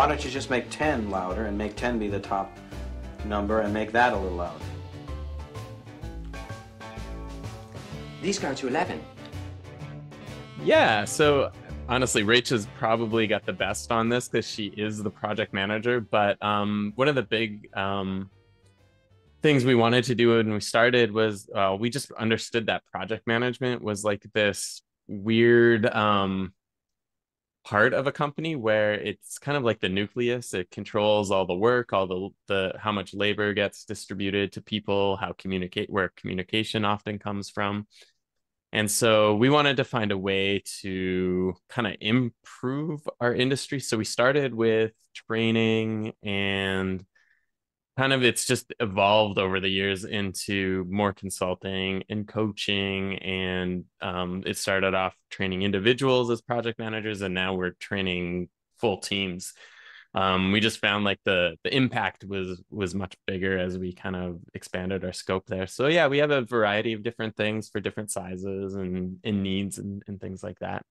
why don't you just make 10 louder and make 10 be the top number and make that a little louder? These go to 11. Yeah, so honestly, Rach has probably got the best on this because she is the project manager. But um, one of the big um, things we wanted to do when we started was uh, we just understood that project management was like this weird um, part of a company where it's kind of like the nucleus. It controls all the work all the the how much labor gets distributed to people how communicate where communication often comes from. And so we wanted to find a way to kind of improve our industry. So we started with training and kind of it's just evolved over the years into more consulting and coaching and um, it started off training individuals as project managers and now we're training full teams. Um, we just found like the the impact was was much bigger as we kind of expanded our scope there. So yeah we have a variety of different things for different sizes and, and needs and, and things like that.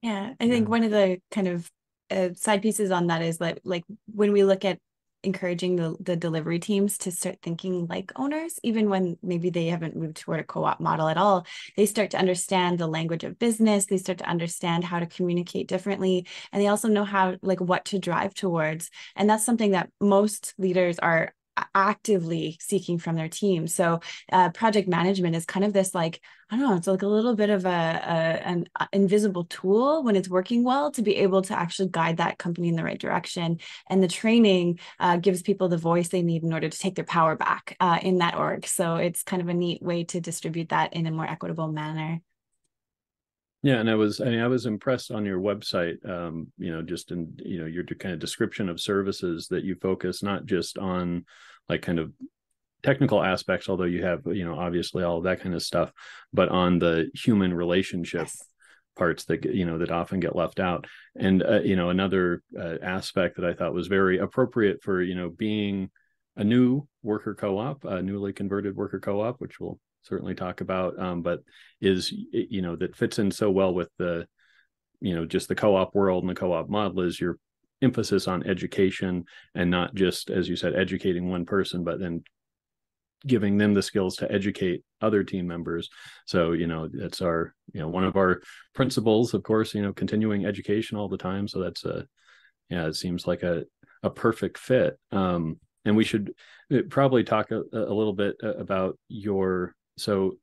Yeah i think yeah. one of the kind of uh, side pieces on that is like like when we look at encouraging the, the delivery teams to start thinking like owners even when maybe they haven't moved toward a co-op model at all. They start to understand the language of business. They start to understand how to communicate differently. And they also know how like what to drive towards. And that's something that most leaders are actively seeking from their team. So uh, project management is kind of this like I don't know, it's like a little bit of a, a, an uh, invisible tool when it's working well to be able to actually guide that company in the right direction. And the training uh, gives people the voice they need in order to take their power back uh, in that org. So it's kind of a neat way to distribute that in a more equitable manner. Yeah, and I was I mean I was impressed on your website, um, you know, just in you know your kind of description of services that you focus not just on like kind of technical aspects, although you have you know obviously all that kind of stuff, but on the human relationship yes. parts that you know that often get left out. And uh, you know another uh, aspect that I thought was very appropriate for you know being a new worker co-op, a newly converted worker co-op, which we'll certainly talk about um, but is you know that fits in so well with the you know just the co-op world and the co-op model is your emphasis on education and not just as you said educating one person but then giving them the skills to educate other team members. So you know that's our you know one of our principles of course you know continuing education all the time. So that's a yeah it seems like a a perfect fit. Um and we should uh, probably talk a, a little bit uh, about your so,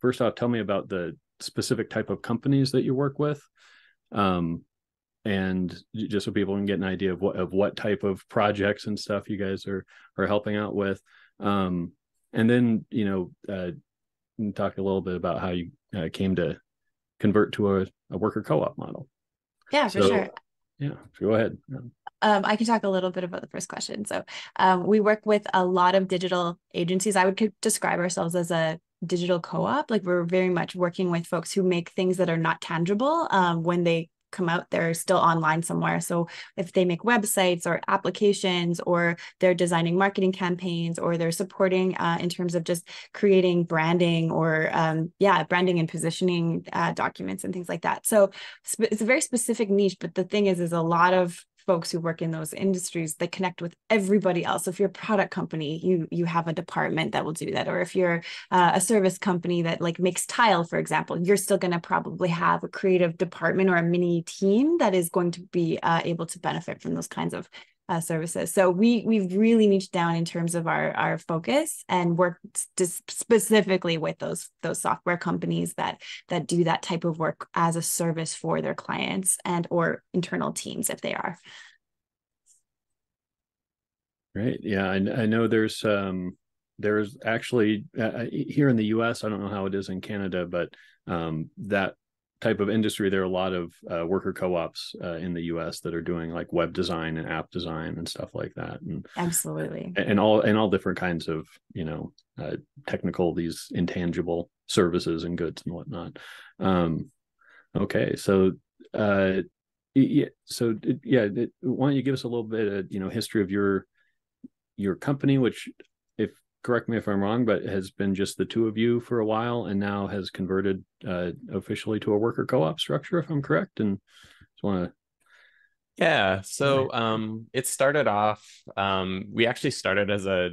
first off, tell me about the specific type of companies that you work with, um, and just so people can get an idea of what of what type of projects and stuff you guys are are helping out with. Um, and then you know, uh, talk a little bit about how you uh, came to convert to a, a worker co-op model. Yeah, for so, sure. Yeah, go ahead. Um, I can talk a little bit about the first question. So, um, we work with a lot of digital agencies. I would describe ourselves as a digital co-op like we're very much working with folks who make things that are not tangible um, when they come out they're still online somewhere. So if they make websites or applications or they're designing marketing campaigns or they're supporting uh, in terms of just creating branding or um, yeah branding and positioning uh, documents and things like that. So it's a very specific niche but the thing is is a lot of folks who work in those industries they connect with everybody else. If you're a product company you you have a department that will do that. Or if you're uh, a service company that like makes tile for example you're still going to probably have a creative department or a mini team that is going to be uh, able to benefit from those kinds of uh, services. So we we've really niched down in terms of our our focus and worked specifically with those those software companies that that do that type of work as a service for their clients and or internal teams if they are. Right. Yeah, I, I know there's um there's actually uh, uh here in the U.S. I don't know how it is in Canada, but um, that type of industry, there are a lot of uh, worker co-ops uh, in the U.S. that are doing like web design and app design and stuff like that. And absolutely, and all and all different kinds of you know uh, technical these intangible services and goods and whatnot. Um, okay, so uh, yeah, so yeah, why don't you give us a little bit of you know history of your your company, which correct me if I'm wrong, but has been just the two of you for a while and now has converted uh, officially to a worker co-op structure, if I'm correct. And just want to Yeah, so um, it started off. Um, we actually started as a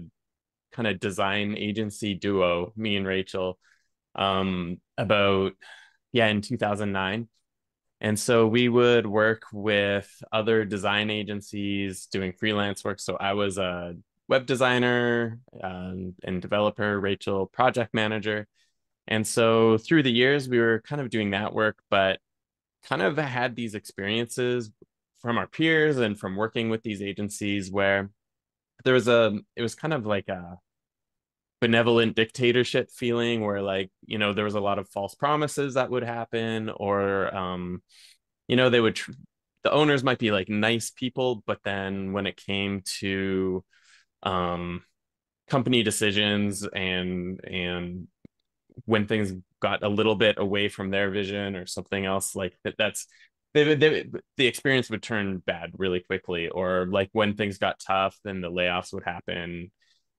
kind of design agency duo, me and Rachel, um, about yeah in 2009. And so we would work with other design agencies doing freelance work. So I was a web designer um, and developer, Rachel, project manager. And so through the years, we were kind of doing that work, but kind of had these experiences from our peers and from working with these agencies where there was a it was kind of like a benevolent dictatorship feeling where like you know there was a lot of false promises that would happen or um you know they would tr- the owners might be like nice people but then when it came to um company decisions and and when things got a little bit away from their vision or something else like that that's they, they, the experience would turn bad really quickly or like when things got tough then the layoffs would happen.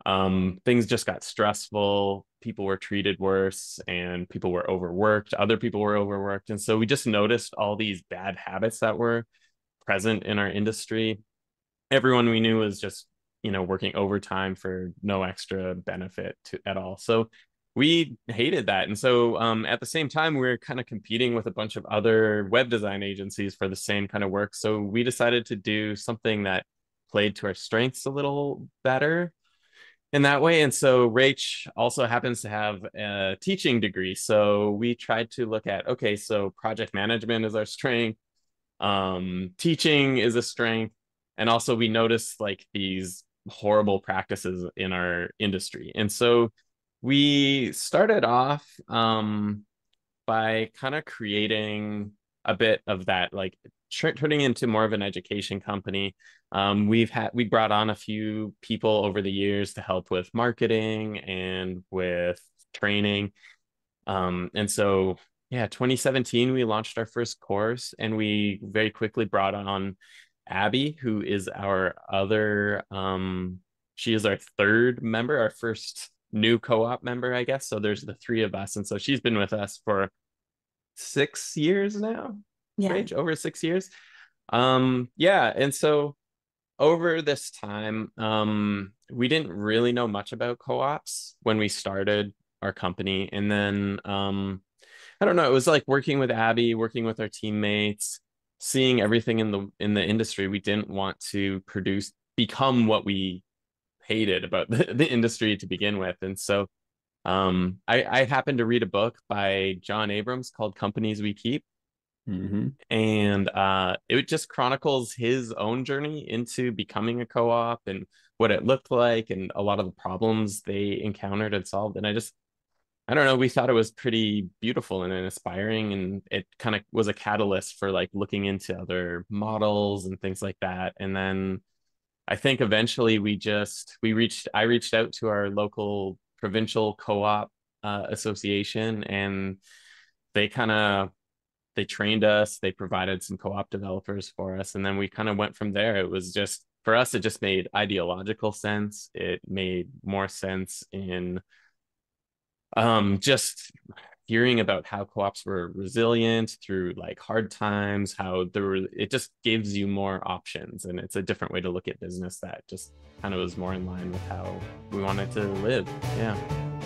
Um, things just got stressful. People were treated worse and people were overworked. Other people were overworked. And so we just noticed all these bad habits that were present in our industry. Everyone we knew was just you know working overtime for no extra benefit to, at all so we hated that. And so um, at the same time, we are kind of competing with a bunch of other web design agencies for the same kind of work. So we decided to do something that played to our strengths a little better in that way. And so Rach also happens to have a teaching degree. So we tried to look at okay, so project management is our strength, um, teaching is a strength. And also, we noticed like these horrible practices in our industry. And so we started off um, by kind of creating a bit of that, like turning into more of an education company. Um, we've had we brought on a few people over the years to help with marketing and with training. Um, and so yeah, 2017 we launched our first course, and we very quickly brought on Abby, who is our other. Um, she is our third member, our first new co-op member, I guess. So there's the three of us, and so she's been with us for six years now. Yeah, right? over six years. Um, yeah, and so over this time, um, we didn't really know much about co-ops when we started our company, and then um, I don't know, it was like working with Abby, working with our teammates, seeing everything in the in the industry. We didn't want to produce become what we hated about the, the industry to begin with. And so um, I, I happened to read a book by John Abrams called Companies We Keep. Mm-hmm. And uh, it just chronicles his own journey into becoming a co op and what it looked like and a lot of the problems they encountered and solved. And I just, I don't know, we thought it was pretty beautiful and inspiring. And it kind of was a catalyst for like looking into other models and things like that. And then I think eventually we just we reached I reached out to our local provincial co-op uh, association and they kind of they trained us they provided some co-op developers for us and then we kind of went from there it was just for us it just made ideological sense it made more sense in um just hearing about how co-ops were resilient through like hard times how there were it just gives you more options and it's a different way to look at business that just kind of was more in line with how we wanted to live. Yeah